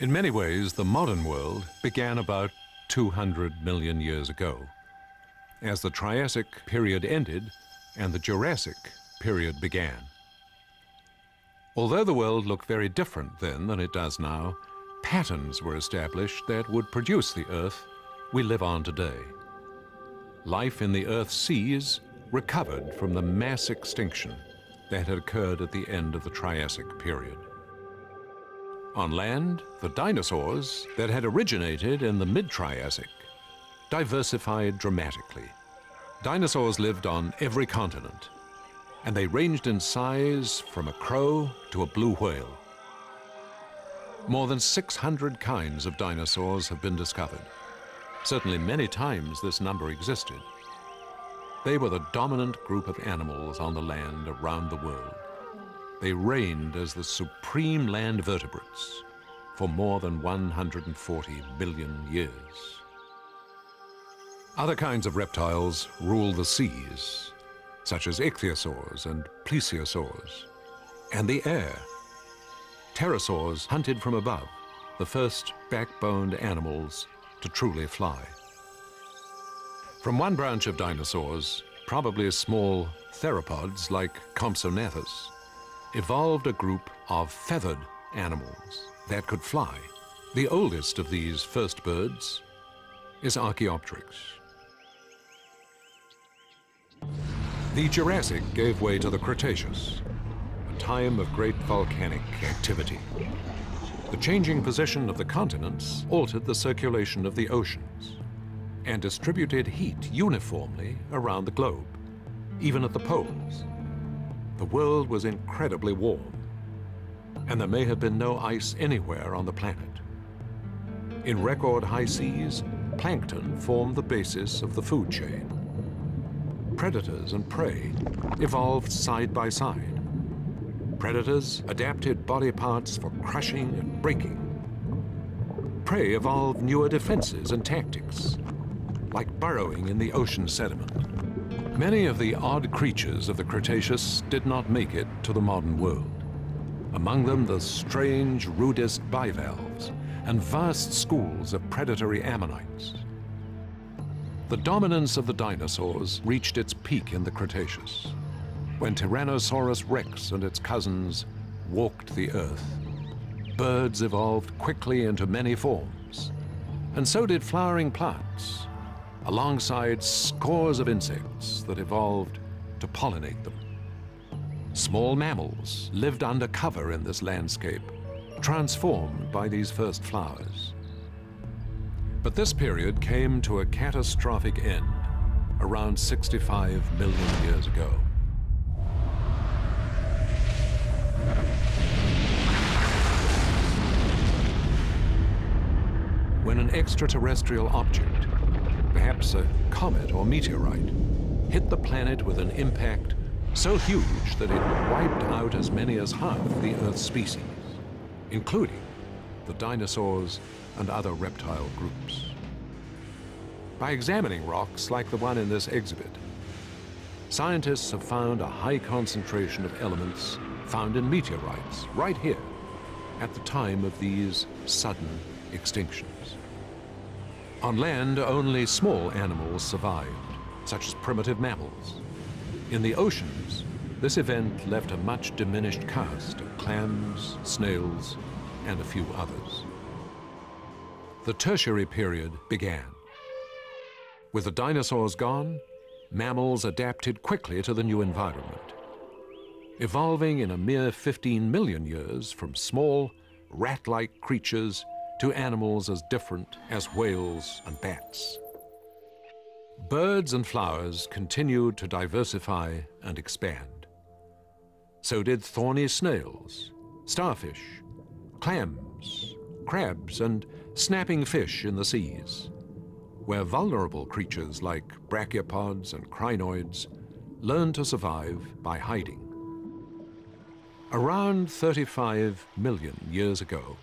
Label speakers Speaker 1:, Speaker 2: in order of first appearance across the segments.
Speaker 1: In many ways, the modern world began about 200 million years ago. As the Triassic period ended and the Jurassic period began. Although the world looked very different then than it does now, patterns were established that would produce the Earth we live on today. Life in the Earth's seas recovered from the mass extinction that had occurred at the end of the Triassic period. On land, the dinosaurs that had originated in the mid-Triassic diversified dramatically. Dinosaurs lived on every continent, and they ranged in size from a crow to a blue whale. More than 600 kinds of dinosaurs have been discovered. Certainly many times this number existed. They were the dominant group of animals on the land around the world. They reigned as the supreme land vertebrates for more than 140 billion years. Other kinds of reptiles rule the seas, such as ichthyosaurs and plesiosaurs, and the air. Pterosaurs hunted from above, the first backboned animals to truly fly. From one branch of dinosaurs, probably small theropods like Compsognathus, evolved a group of feathered animals that could fly. The oldest of these first birds is Archaeopteryx. The Jurassic gave way to the Cretaceous, a time of great volcanic activity. The changing position of the continents altered the circulation of the oceans and distributed heat uniformly around the globe, even at the poles. The world was incredibly warm, and there may have been no ice anywhere on the planet. In record high seas, plankton formed the basis of the food chain. Predators and prey evolved side by side. Predators adapted body parts for crushing and breaking. Prey evolved newer defenses and tactics, like burrowing in the ocean sediment. Many of the odd creatures of the Cretaceous did not make it to the modern world. Among them, the strange, rudist bivalves and vast schools of predatory ammonites. The dominance of the dinosaurs reached its peak in the Cretaceous, when Tyrannosaurus rex and its cousins walked the earth. Birds evolved quickly into many forms, and so did flowering plants, alongside scores of insects that evolved to pollinate them. Small mammals lived under cover in this landscape, transformed by these first flowers. But this period came to a catastrophic end around 65 million years ago. When an extraterrestrial object perhaps a comet or meteorite, hit the planet with an impact so huge that it wiped out as many as half the Earth's species, including the dinosaurs and other reptile groups. By examining rocks like the one in this exhibit, scientists have found a high concentration of elements found in meteorites right here at the time of these sudden extinctions. On land, only small animals survived, such as primitive mammals. In the oceans, this event left a much diminished cast of clams, snails, and a few others. The tertiary period began. With the dinosaurs gone, mammals adapted quickly to the new environment, evolving in a mere 15 million years from small, rat-like creatures to animals as different as whales and bats. Birds and flowers continued to diversify and expand. So did thorny snails, starfish, clams, crabs, and snapping fish in the seas, where vulnerable creatures like brachiopods and crinoids learned to survive by hiding. Around 35 million years ago,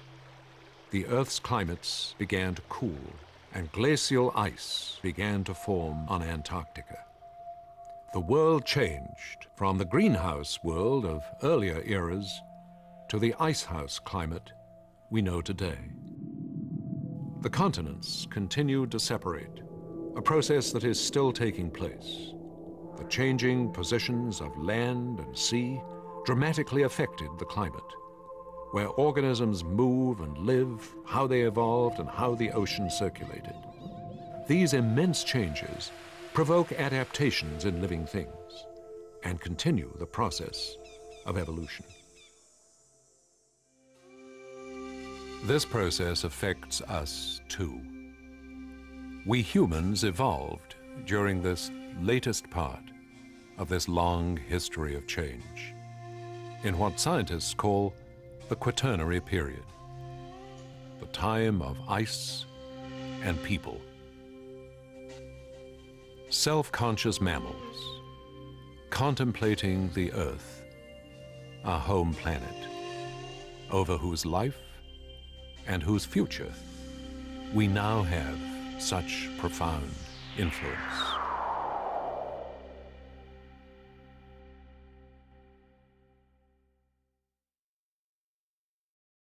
Speaker 1: the Earth's climates began to cool and glacial ice began to form on Antarctica. The world changed from the greenhouse world of earlier eras to the icehouse climate we know today. The continents continued to separate, a process that is still taking place. The changing positions of land and sea dramatically affected the climate, where organisms move and live, how they evolved, and how the ocean circulated. These immense changes provoke adaptations in living things and continue the process of evolution. This process affects us too. We humans evolved during this latest part of this long history of change in what scientists call the Quaternary period, the time of ice and people. Self-conscious mammals, contemplating the Earth, our home planet, over whose life and whose future we now have such profound influence.